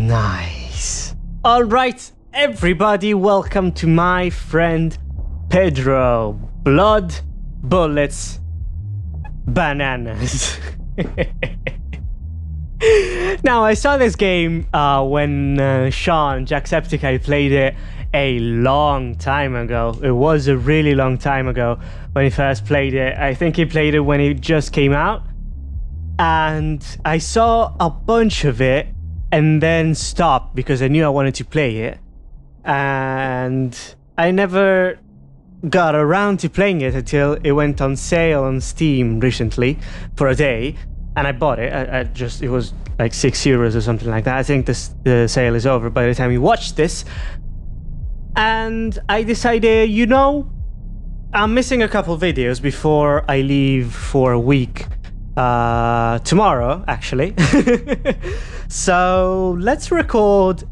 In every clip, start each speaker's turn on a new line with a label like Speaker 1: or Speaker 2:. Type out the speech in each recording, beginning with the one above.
Speaker 1: Nice. All right, everybody, welcome to my friend Pedro. Blood, bullets, bananas. now, I saw this game uh, when uh, Sean Jacksepticeye played it a long time ago. It was a really long time ago when he first played it. I think he played it when it just came out. And I saw a bunch of it and then stopped because I knew I wanted to play it. And I never got around to playing it until it went on sale on Steam recently for a day. And I bought it. I, I just it was like six euros or something like that. I think this the sale is over by the time you watch this. And I decided, you know, I'm missing a couple videos before I leave for a week. Uh, tomorrow, actually. so let's record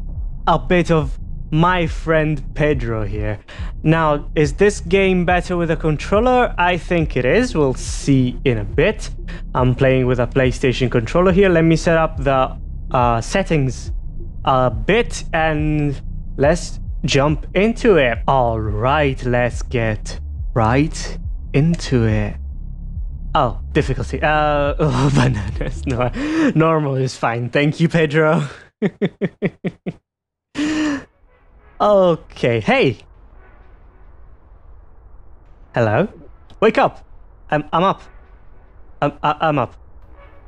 Speaker 1: a bit of my friend Pedro here. Now, is this game better with a controller? I think it is. We'll see in a bit. I'm playing with a PlayStation controller here. Let me set up the uh, settings a bit and let's jump into it. All right, let's get right into it. Oh, difficulty. Uh, oh, bananas. No, normal is fine. Thank you, Pedro. okay, hey. Hello. Wake up. I'm I'm up. I'm I'm up.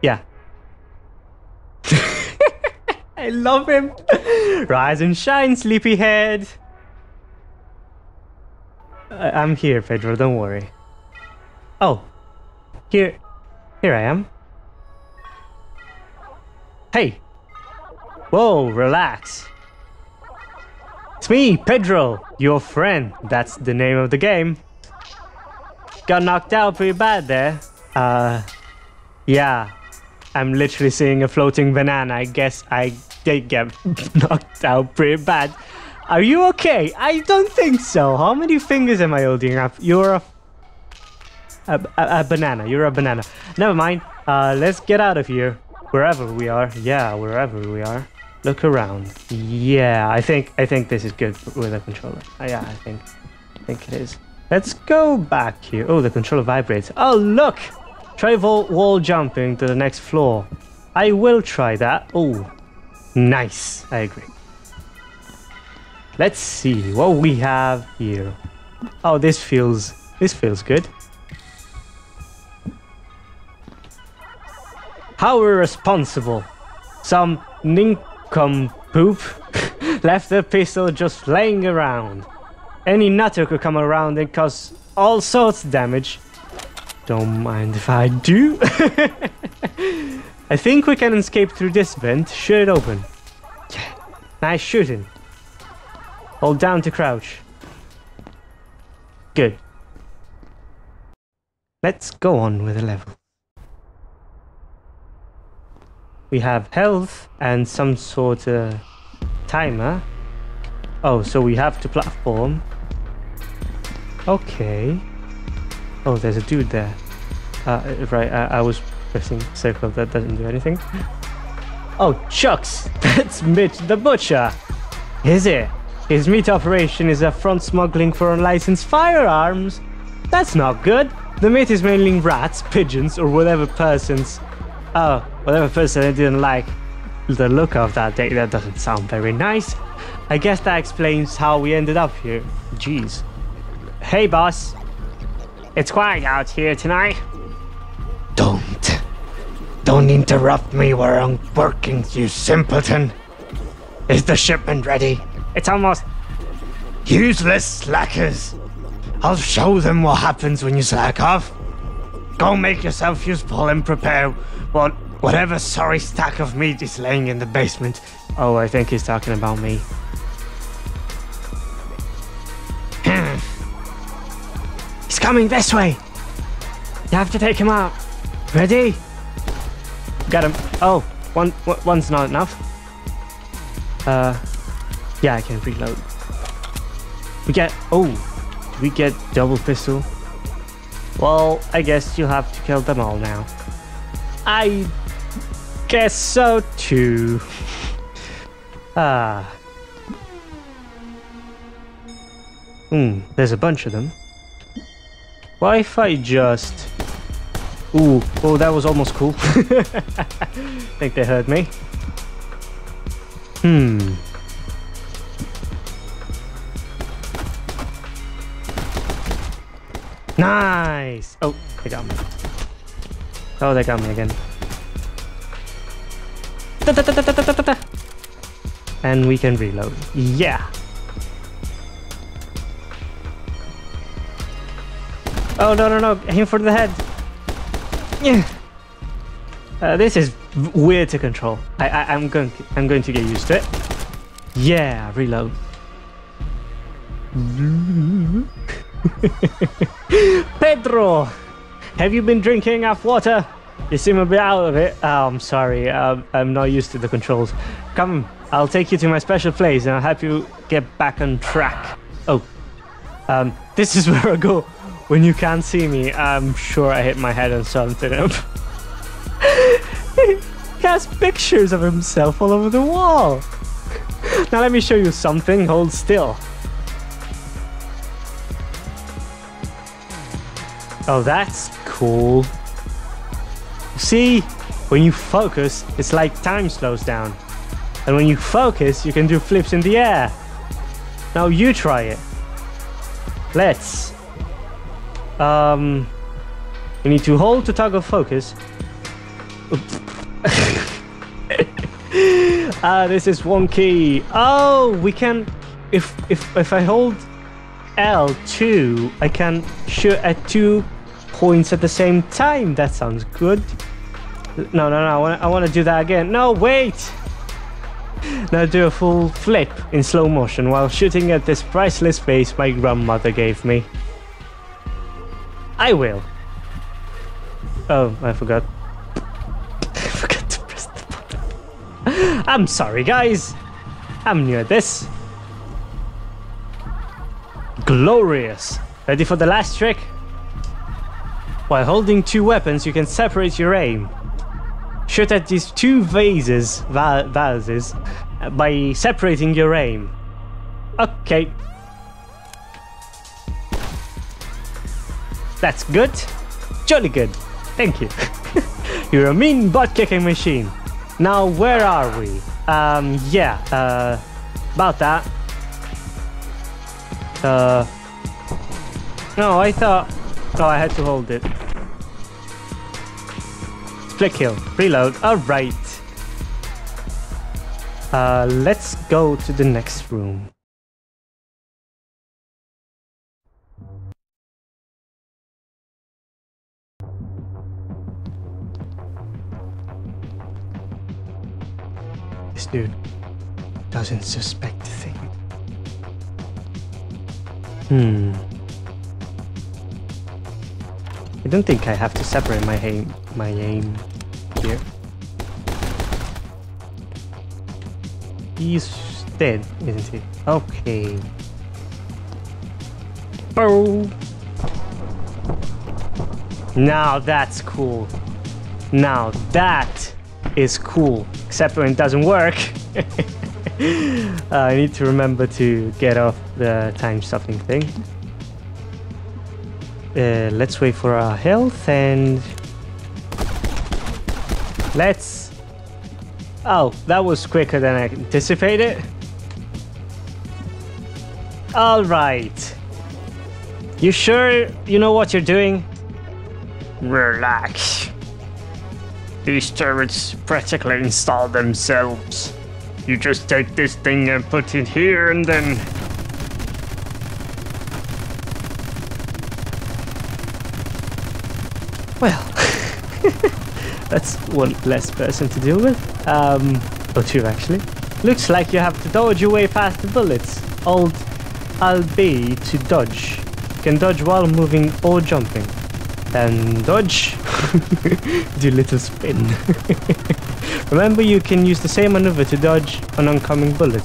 Speaker 1: Yeah. I love him. Rise and shine, sleepyhead. I- I'm here, Pedro. Don't worry. Oh, here, here I am. Hey. Whoa, relax. It's me, Pedro, your friend. That's the name of the game. Got knocked out pretty bad there. Uh, yeah. I'm literally seeing a floating banana. I guess I did get knocked out pretty bad. Are you okay? I don't think so. How many fingers am I holding up? You're a a, a, a, banana. You're a banana. Never mind. Uh, let's get out of here. Wherever we are. Yeah, wherever we are. Look around. Yeah, I think I think this is good with a controller. Uh, yeah, I think I think it is. Let's go back here. Oh, the controller vibrates. Oh, look! Try wall, wall jumping to the next floor. I will try that. Oh, nice. I agree. Let's see what we have here. Oh, this feels this feels good. How irresponsible. Some nincompoop left the pistol just laying around. Any nutter could come around and cause all sorts of damage. Don't mind if I do. I think we can escape through this vent. Shoot it open. Nice shooting. Hold down to crouch. Good. Let's go on with the level. We have health and some sort of timer. Oh, so we have to platform. Okay. Oh, there's a dude there. Uh, right, I, I was pressing circle, that doesn't do anything. Oh, Chucks! That's Mitch the Butcher! Is it? His meat operation is a front smuggling for unlicensed firearms. That's not good. The meat is mainly rats, pigeons, or whatever persons. Oh, whatever person I didn't like the look of that day. That doesn't sound very nice. I guess that explains how we ended up here. Jeez. Hey, boss. It's quiet out here tonight.
Speaker 2: Don't. Don't interrupt me while I'm working, you simpleton. Is the shipment ready?
Speaker 1: It's almost.
Speaker 2: Useless slackers. I'll show them what happens when you slack off. Go make yourself useful and prepare what whatever sorry stack of meat is laying in the basement.
Speaker 1: Oh, I think he's talking about me.
Speaker 2: he's coming this way. You have to take him out. Ready?
Speaker 1: Got him. Oh, one, one's not enough. Uh, yeah, I can reload. We get. Oh, we get double pistol? Well, I guess you'll have to kill them all now. I guess so too. Ah. Hmm, there's a bunch of them. What if I just... Ooh, oh, that was almost cool. think they heard me. Hmm. Nice! Oh, they got me. Oh, they got me again. Da, da, da, and we can reload. Yeah! Oh, no, no, no. Aim for the head. Yeah. Uh, this is weird to control. I, I, I'm going, I'm going to get used to it. Yeah, reload. Pedro, have you been drinking enough water? You seem a bit out of it. Oh, I'm sorry. Um, I'm not used to the controls. Come, I'll take you to my special place and I'll help you get back on track. Oh, um, this is where I go when you can't see me. I'm sure I hit my head on something. he has pictures of himself all over the wall. Now let me show you something. Hold still. Oh, that's cool. See, when you focus, it's like time slows down. And when you focus, you can do flips in the air. Now you try it. Let's. Um, you need to hold to toggle focus. Ah, this is one key. Oh, we can. If if if I hold L2, I can shoot at two points at the same time. That sounds good. No, no, no. I want to do that again. No, wait. Now do a full flip in slow motion while shooting at this priceless vase my grandmother gave me. I will. Oh, I forgot. I forgot to press the button. I'm sorry, guys. I'm new at this. Glorious. Ready for the last trick? While holding two weapons, you can separate your aim. Shoot at these two vases, va vases by separating your aim. Okay. That's good. Jolly good. Thank you. You're a mean butt-kicking machine. Now, where are we? Um, yeah, uh, about that. Uh, no, I thought, oh, I had to hold it. Flick kill, reload, alright. Uh, let's go to the next room. This dude doesn't suspect a thing. Hmm. I don't think I have to separate my aim, my aim here. He's dead, isn't he? Okay. Boom. Now that's cool. Now that is cool. Except when it doesn't work. I need to remember to get off the time stopping thing. Uh, let's wait for our health and... Let's... Oh, that was quicker than I anticipated. Alright. You sure you know what you're doing?
Speaker 2: Relax. These turrets practically install themselves. You just take this thing and put it here and then...
Speaker 1: Well, that's one less person to deal with. Um, or two actually. Looks like you have to dodge your way past the bullets. Alt Alt B to dodge. You can dodge while moving or jumping and dodge. Do little spin. Remember you can use the same maneuver to dodge an oncoming bullet.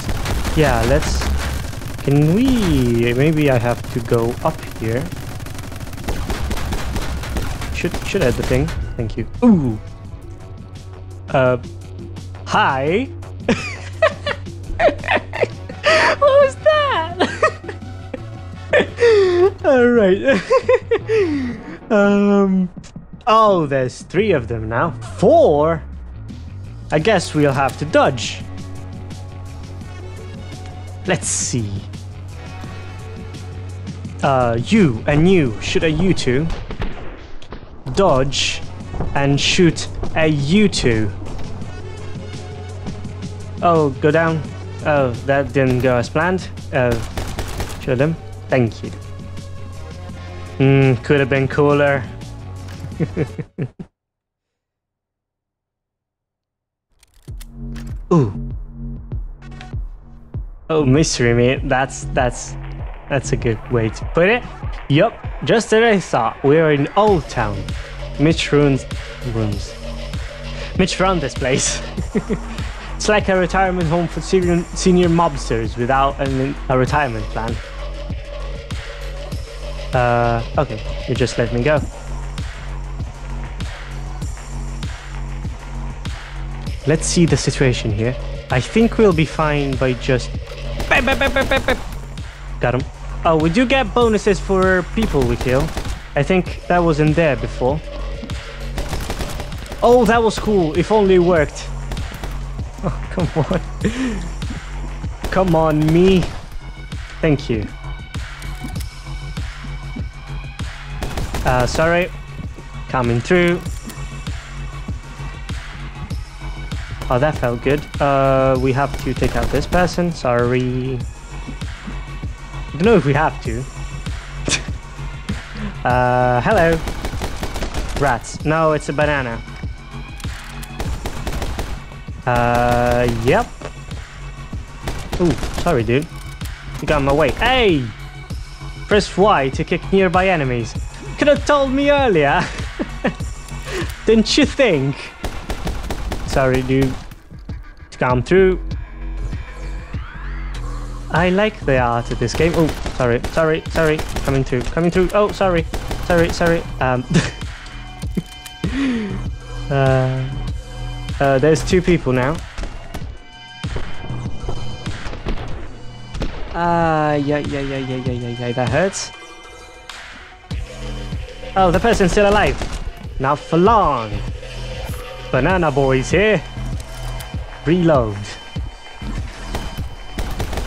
Speaker 1: Yeah, let's... Can we... Maybe I have to go up here. Should, should I do the thing? Thank you. Ooh! Uh... Hi! what was that? Alright um. Oh, there's three of them now. Four. I guess we'll have to dodge. Let's see. Uh, you and you. Shoot a you two. Dodge and shoot a you two. Oh, go down. Oh, that didn't go as planned. Uh, shoot them. Thank you. Hmm, could have been cooler. Ooh. Oh, mystery meat. That's that's that's a good way to put it. Yup, just as I thought. We're in Old Town. Mitch ruins rooms. Mitch run this place. it's like a retirement home for senior, senior mobsters without an, a retirement plan. Uh, okay, you just let me go. Let's see the situation here. I think we'll be fine by just... Got him. Oh, we do get bonuses for people we kill. I think that wasn't there before. Oh, that was cool. If only it worked. Oh, come on. come on, me. Thank you. Uh, sorry. Coming through. Oh, that felt good. Uh, we have to take out this person. Sorry. I don't know if we have to. uh, hello. Rats. No, it's a banana. Uh, yep. Ooh, sorry, dude. You got in my way. Hey! Press Y to kick nearby enemies. Could have told me earlier. Didn't you think? Sorry, dude. Come through. I like the art of this game. Oh, sorry, sorry, sorry. Coming through, coming through. Oh, sorry, sorry, sorry. Um. uh, uh, there's two people now. Ah, uh, yeah, yeah, yeah, yeah, yeah, yeah, yeah. That hurts. Oh, the person's still alive. Not for long. Banana Boy's here. Reload.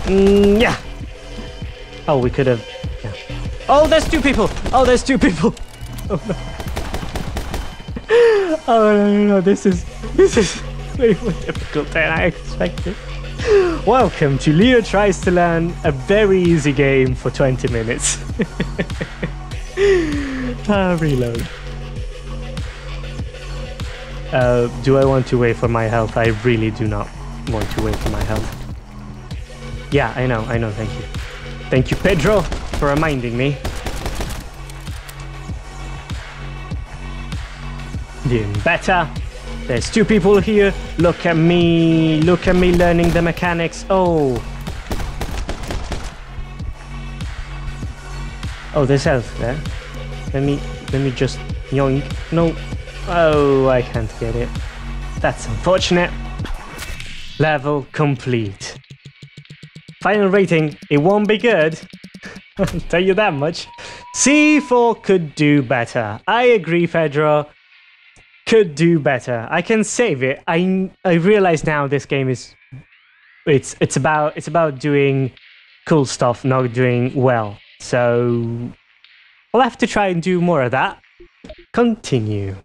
Speaker 1: Mm, yeah. Oh, we could have. Yeah. Oh, there's two people. Oh, there's two people. Oh no. Oh no, no, no. This is this is way more difficult than I expected. Welcome to Leo tries to learn a very easy game for 20 minutes. Reload. Uh, do I want to wait for my health? I really do not want to wait for my health. Yeah, I know, I know, thank you. Thank you, Pedro, for reminding me. Doing better. There's two people here. Look at me. Look at me learning the mechanics. Oh. Oh, there's health there. Let me, let me just yoink. No, Oh, I can't get it. That's unfortunate. Level complete. Final rating, it won't be good. I'll tell you that much. C4 could do better. I agree, Pedro. Could do better. I can save it. I I realize now this game is it's it's about it's about doing cool stuff, not doing well. So I'll have to try and do more of that. Continue.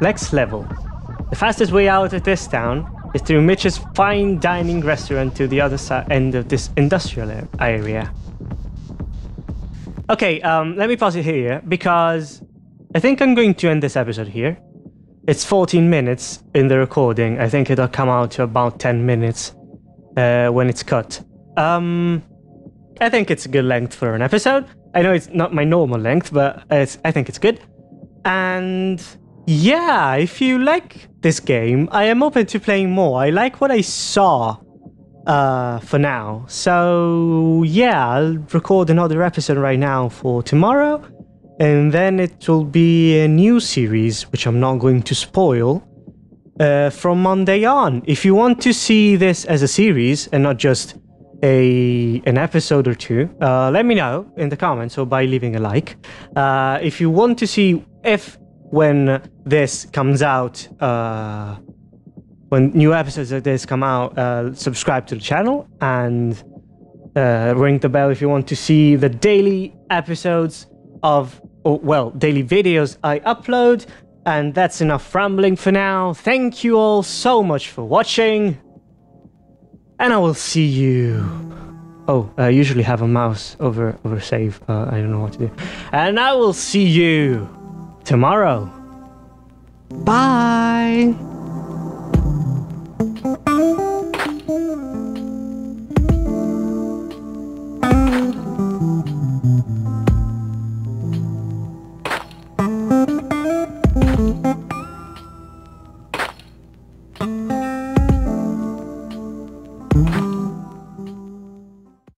Speaker 1: Next level. The fastest way out of this town is through Mitch's fine dining restaurant to the other side end of this industrial area. Okay, um, let me pause it here because I think I'm going to end this episode here. It's 14 minutes in the recording. I think it'll come out to about 10 minutes uh, when it's cut. Um, I think it's a good length for an episode. I know it's not my normal length, but I think it's good. And yeah, if you like this game, I am open to playing more. I like what I saw uh, for now. So yeah, I'll record another episode right now for tomorrow. And then it will be a new series, which I'm not going to spoil. uh, from Monday on. If you want to see this as a series and not just a an episode or two, uh, let me know in the comments or by leaving a like. Uh, if you want to see if when this comes out, uh, when new episodes of this come out, uh, subscribe to the channel and uh, ring the bell if you want to see the daily episodes of, or, well, daily videos I upload. And that's enough rambling for now. Thank you all so much for watching. And I will see you. Oh, I usually have a mouse over over save. Uh, I don't know what to do. And I will see you tomorrow. Bye.